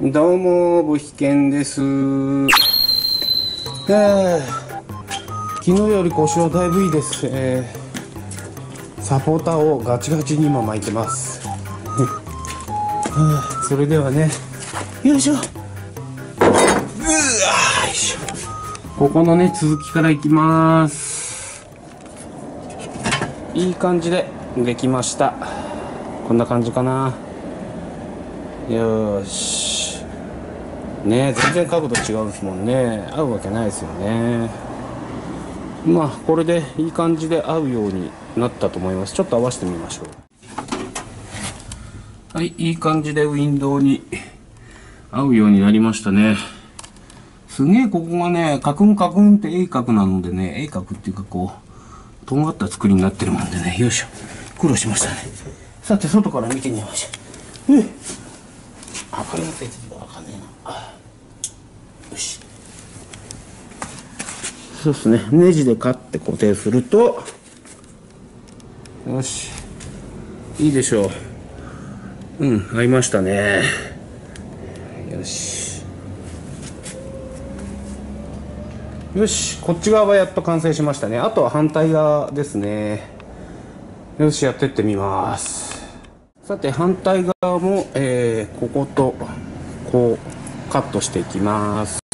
どうも、ブヒケンです。え昨日より腰はだいぶいいです。えーサポーターをガチガチに今巻いてます。は あそれではね、よいしょ。うわよいしょ。ここのね、続きからいきます。いい感じでできました。こんな感じかな。よーし。ね全然角度違うんですもんね。合うわけないですよね。まあ、これでいい感じで合うようになったと思います。ちょっと合わせてみましょう。はい、いい感じでウィンドウに合うようになりましたね。すげえここがね、カクンカクンって鋭角なのでね、鋭角っていうかこう、とんがった作りになってるもんでね、よいしょ。苦労しましたね。さて、外から見てみましょう。え明かりがついてるかわかんねえな。あよし。そうですね。ネジでカッて固定すると、よし。いいでしょう。うん、合いましたね。よし。よし、こっち側はやっと完成しましたね。あとは反対側ですね。よし、やってってみます。さて、反対側も、えーここと、こう、カットしていきます。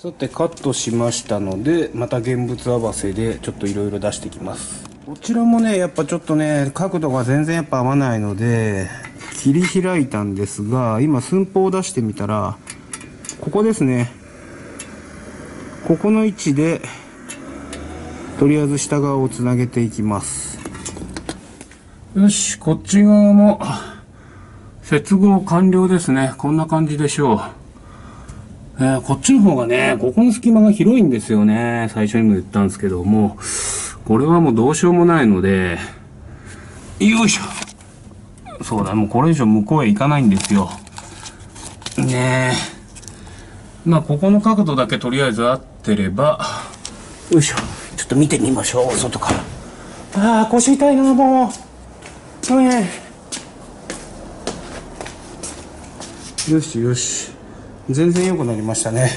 さて、カットしましたので、また現物合わせで、ちょっといろいろ出してきます。こちらもね、やっぱちょっとね、角度が全然やっぱ合わないので、切り開いたんですが、今寸法を出してみたら、ここですね。ここの位置で、とりあえず下側をつなげていきます。よし、こっち側も、接合完了ですね。こんな感じでしょう。えーこっちの方がね、ここの隙間が広いんですよね。最初にも言ったんですけども、これはもうどうしようもないので、よいしょ。そうだ、もうこれ以上向こうへ行かないんですよ。ねえ。まあ、ここの角度だけとりあえず合ってれば、よいしょ。ちょっと見てみましょう、外から。ああ、腰痛いな、もう。はいよしよし。全然良くなりましたね。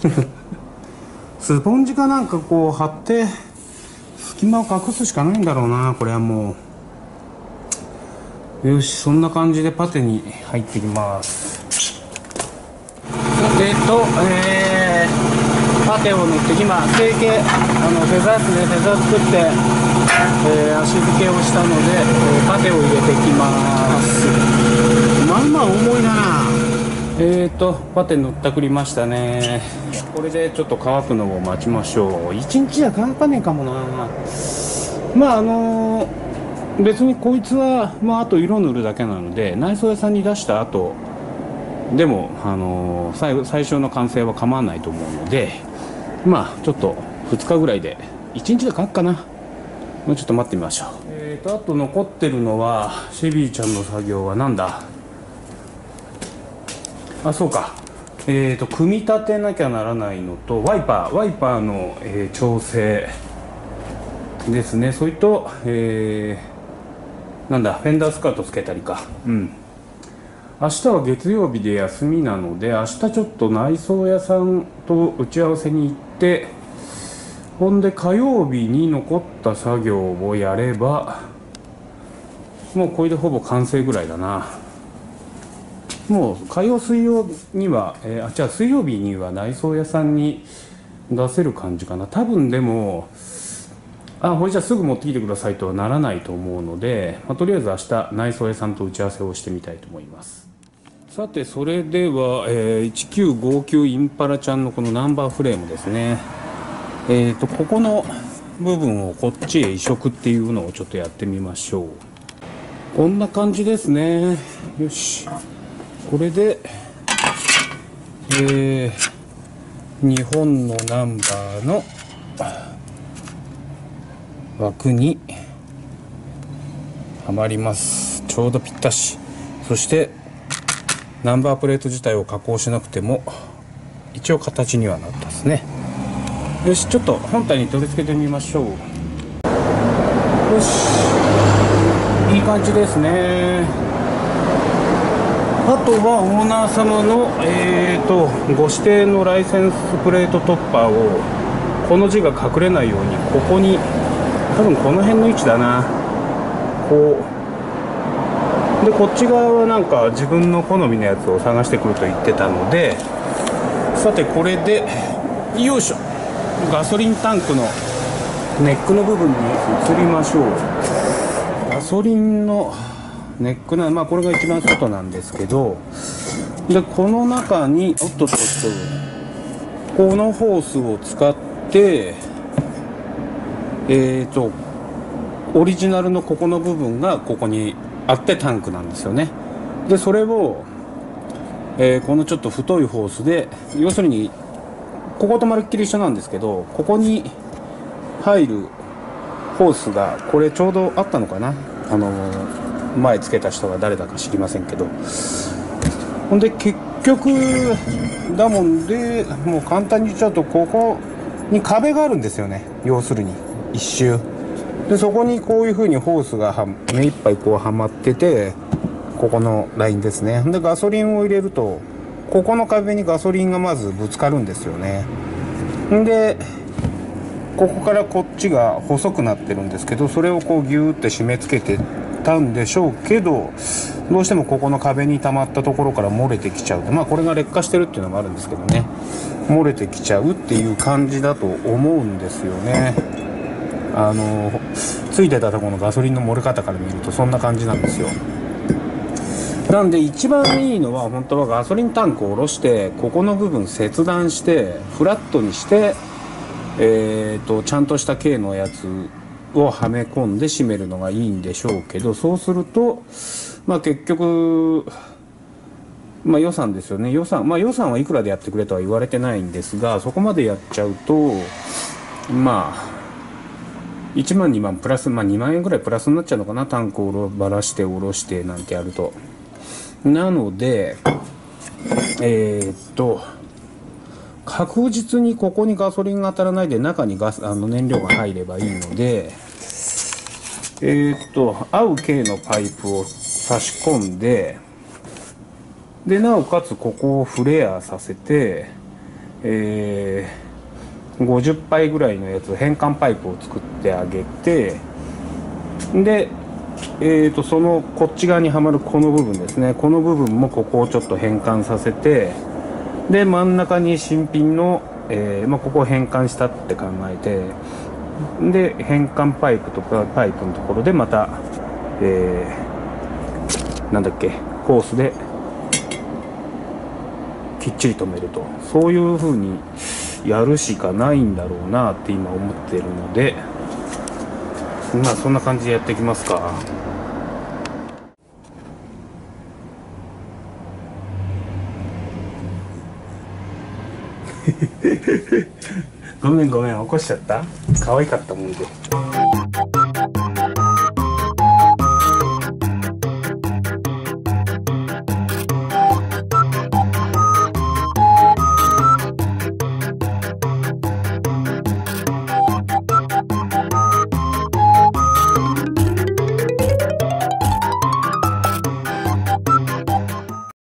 スポンジかなんかこう貼って、隙間を隠すしかないんだろうな、これはもう。よし、そんな感じでパテに入ってきます。えっと、えー、パテを塗って、今、成形、あの、フェザースでフェザー作って、えー足付けをしたので、えパテを入れてきます。まあまあ重いなえーと、パテ塗ったくりましたね。これでちょっと乾くのを待ちましょう。一日じゃ乾かねえかもなまああの別にこいつは、まあ、あと色塗るだけなので内装屋さんに出した後でも、あの最後最初の完成は構わないと思うのでまあちょっと2日ぐらいで1日で乾くかなもうちょっと待ってみましょうえーとあと残ってるのはシェビーちゃんの作業はなんだ？あそうか。えーと組み立てなきゃならないのとワイパーワイパーの、えー調整ですね。それと、えーなんだフェンダースカートつけたりか。うん。明日は月曜日で休みなので明日ちょっと内装屋さんと打ち合わせに行ってほんで火曜日に残った作業をやればもうこれでほぼ完成ぐらいだな。もう火曜水曜には、えーあじゃあ水曜日には内装屋さんに出せる感じかな。多分でもあこれじゃあすぐ持ってきてくださいとはならないと思うので、まあ、とりあえず明日内装屋さんと打ち合わせをしてみたいと思います。さてそれでは、えー1959インパラちゃんのこのナンバーフレームですね。えー、とここの部分をこっちへ移植っていうのをちょっとやってみましょう。こんな感じですね。よし。これでえー、日本のナンバーの枠にはまります。ちょうどぴったし。そしてナンバープレート自体を加工しなくても一応形にはなったですね。よしちょっと本体に取り付けてみましょう。よし。いい感じですね。あとはオーナー様の、えーと、ご指定のライセンスプレートトッパーをこの字が隠れないようにここに多分この辺の位置だな。こう。でこっち側はなんか自分の好みのやつを探してくると言ってたのでさてこれでよいしょ。ガソリンタンクのネックの部分に移りましょう。ガソリンのネックなまあこれが一番外なんですけどでこの中におっとっとっとこのホースを使ってえーとオリジナルのここの部分がここにあってタンクなんですよね。でそれを、えー、このちょっと太いホースで要するにこことまるっきり一緒なんですけどここに入るホースがこれちょうどあったのかな？あの前つけた人が誰だか知りませんけどほんで結局だもんでもう簡単に言っちゃうとここに壁があるんですよね。要するに一周。でそこにこういう風にホースが目いっぱいこうはまっててここのラインですね。でガソリンを入れるとここの壁にガソリンがまずぶつかるんですよね。でここからこっちが細くなってるんですけどそれをこうギューって締め付けてたんでしょうけどどうしてもここの壁に溜まったところから漏れてきちゃう。まあこれが劣化してるっていうのもあるんですけどね。漏れてきちゃうっていう感じだと思うんですよね。あのついてたところのガソリンの漏れ方から見るとそんな感じなんですよ。なんで一番いいのは本当はガソリンタンクを下ろしてここの部分切断してフラットにしてえーと、ちゃんとした径のやつをはめ込んで締めるのがいいんでしょうけどそうすると、まあ、結局、まあ、予算ですよね。予算、まあ、予算はいくらでやってくれとは言われてないんですがそこまでやっちゃうとまあ1万2万プラス、まあ、2万円ぐらいプラスになっちゃうのかな。タンクをばらして下ろしてなんてやると。なのでえー、っと確実にここにガソリンが当たらないで中にガスあの燃料が入ればいいのでえー、っと合う径のパイプを差し込んででなおかつここをフレアさせてえー、50杯ぐらいのやつ変換パイプを作ってあげてでえーとそのこっち側にはまるこの部分ですね。この部分もここをちょっと変換させてで真ん中に新品の、えー、まあ、ここを変換したって考えてで変換パイプとかパイプのところでまた、えー、なんだっけホースできっちり止めるとそういう風にやるしかないんだろうなって今思ってるのでまあそんな感じでやっていきますか。ごめんごめん起こしちゃった？可愛かったもんで。